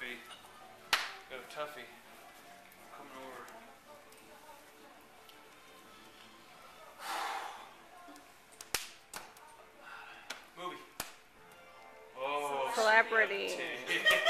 Tuffy, Got a toughie. Coming over. Movie. Oh, celebrity.